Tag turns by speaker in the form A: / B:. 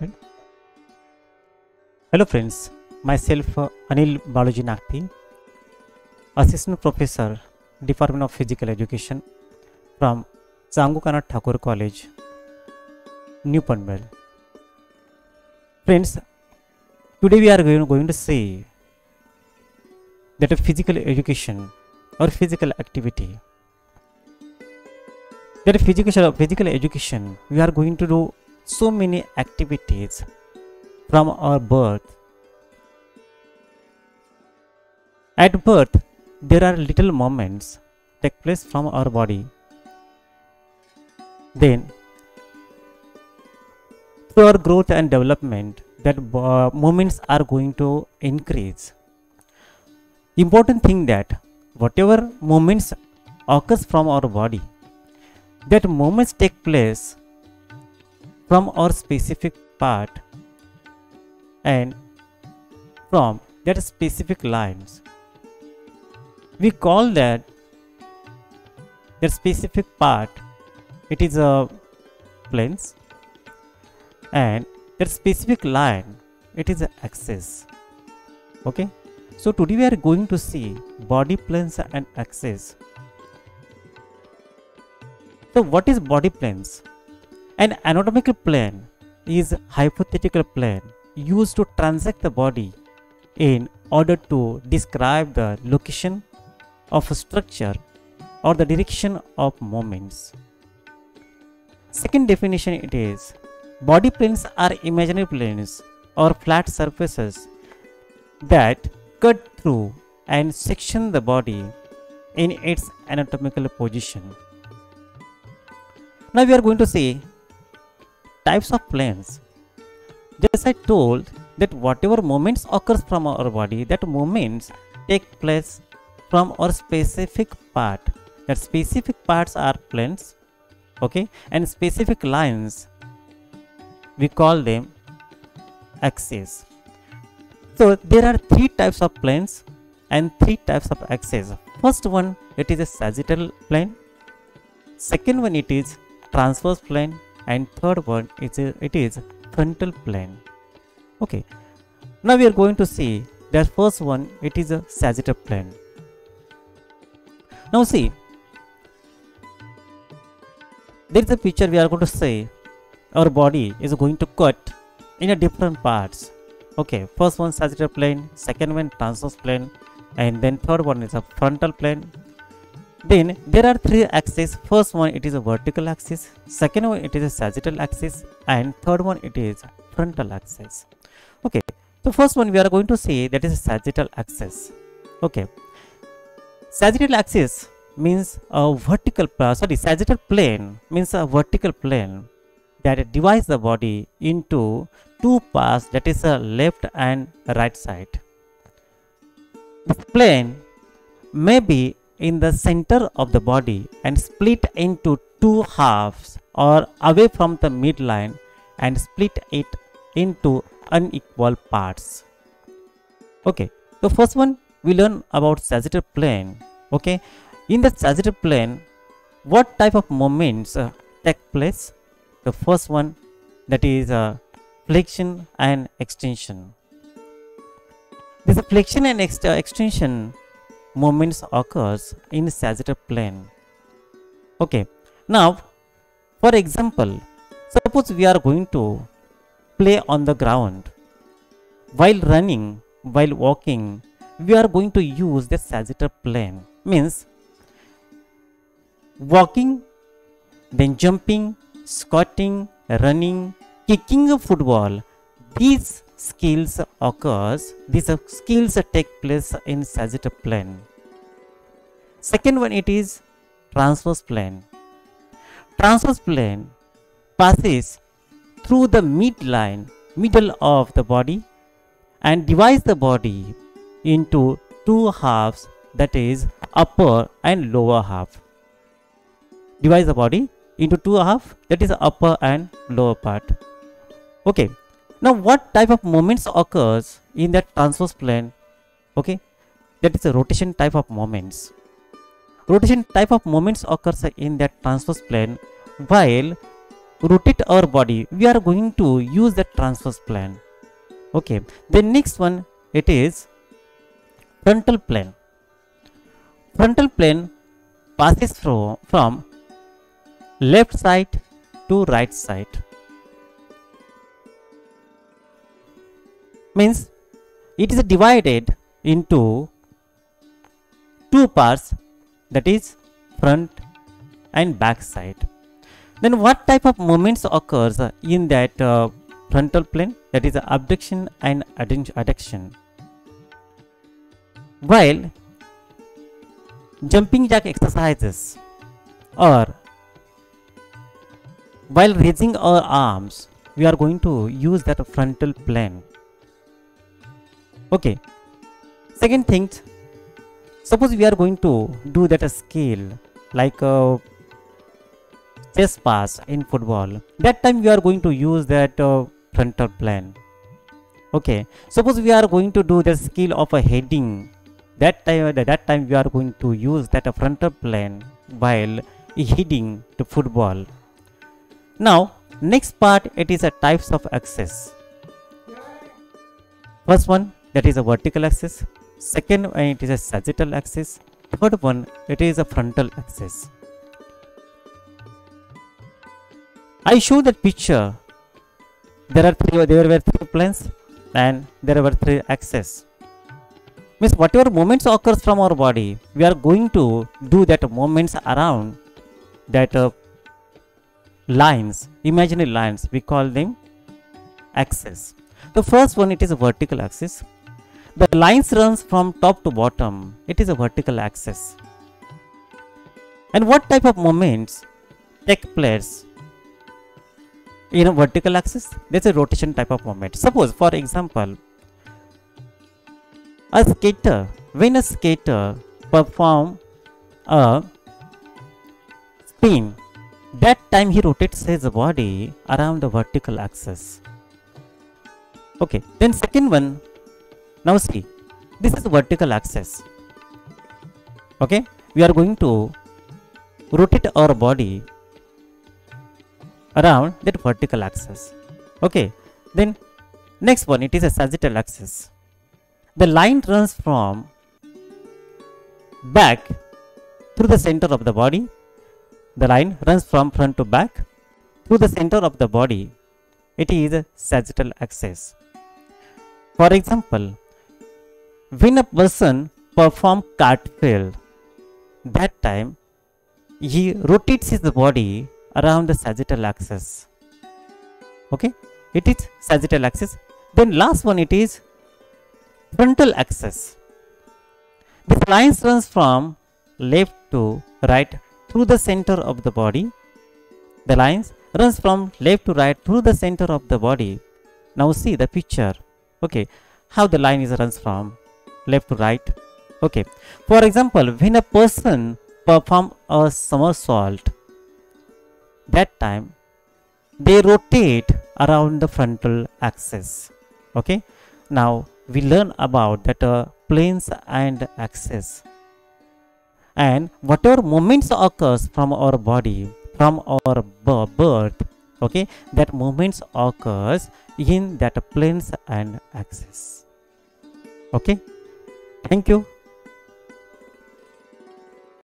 A: Right? Hello friends, myself uh, Anil Balaji Nakti, Assistant Professor, Department of Physical Education from Sangukana Thakur College, New Panvel. Friends, today we are going, going to see that a physical education or physical activity that physical physical education we are going to do so many activities from our birth. At birth there are little moments take place from our body. Then through our growth and development that uh, moments are going to increase. Important thing that whatever moments occurs from our body that moments take place from our specific part and from that specific lines. We call that that specific part it is a planes and that specific line it is a axis. Okay? So today we are going to see body planes and axis. So what is body planes? An anatomical plane is hypothetical plane used to transact the body in order to describe the location of a structure or the direction of movements. Second definition it is body planes are imaginary planes or flat surfaces that cut through and section the body in its anatomical position. Now we are going to see types of planes. Just I told that whatever moments occurs from our body, that moments take place from our specific part. That specific parts are planes, okay, and specific lines we call them axes. So there are three types of planes and three types of axes. First one it is a sagittal plane. Second one it is transverse plane and third one is it is frontal plane. Okay. Now we are going to see that first one it is a sagittal plane. Now see there is a picture we are going to say our body is going to cut in a different parts. Okay first one sagittal plane second one transverse plane and then third one is a frontal plane then there are three axes. First one it is a vertical axis, second one it is a sagittal axis, and third one it is frontal axis. Okay, the first one we are going to see that is a sagittal axis. Okay, sagittal axis means a vertical uh, sorry sagittal plane means a vertical plane that divides the body into two parts that is a left and right side. This plane may be in the center of the body and split into two halves or away from the midline and split it into unequal parts. Okay, the first one we learn about sagittal plane. Okay, in the sagittal plane, what type of moments uh, take place? The first one that is uh, flexion and extension. This flexion and ex uh, extension movements occurs in sagittal plane. Okay, now for example, suppose we are going to play on the ground. While running, while walking, we are going to use the sagittal plane. Means walking, then jumping, squatting, running, kicking a football. These skills occurs, these skills take place in sagittal plane. Second one it is transverse plane. Transverse plane passes through the midline, middle of the body and divides the body into two halves that is upper and lower half. Divides the body into two halves that is upper and lower part. Okay, now what type of moments occurs in that transverse plane? Okay, that is a rotation type of moments. Rotation type of moments occurs in that transverse plane while rotate our body, we are going to use that transverse plane. Okay, the next one it is frontal plane. Frontal plane passes from, from left side to right side. Means it is divided into two parts that is front and back side. Then what type of movements occurs in that uh, frontal plane that is abduction and adduction. While jumping jack exercises or while raising our arms we are going to use that frontal plane okay second thing suppose we are going to do that skill like a uh, chess pass in football. That time we are going to use that uh, frontal plane. Okay. Suppose we are going to do the skill of a heading. That time that time we are going to use that uh, frontal plane while heading to football. Now next part it is a types of axis. First one that is a vertical axis second one it is a sagittal axis third one it is a frontal axis I show that picture. There are three. There were three planes, and there were three axes. Means whatever moments occurs from our body, we are going to do that moments around that uh, lines, imaginary lines. We call them axes. The first one it is a vertical axis. The lines runs from top to bottom. It is a vertical axis. And what type of moments take place in a vertical axis there's a rotation type of moment suppose for example a skater when a skater perform a spin that time he rotates his body around the vertical axis okay then second one now see this is vertical axis. Okay? We are going to rotate our body around that vertical axis. Okay? Then next one it is a sagittal axis. The line runs from back through the center of the body. The line runs from front to back through the center of the body. It is a sagittal axis. For example when a person perform cartwheel that time he rotates his body around the sagittal axis. Okay? It is sagittal axis. Then last one it is frontal axis. This line runs from left to right through the center of the body. The lines runs from left to right through the center of the body. Now see the picture. Okay? How the line is runs from left to right. Okay. For example when a person perform a somersault that time they rotate around the frontal axis. Okay. Now we learn about that uh, planes and axis. And whatever movements occurs from our body from our birth okay that movements occurs in that planes and axis. Okay thank you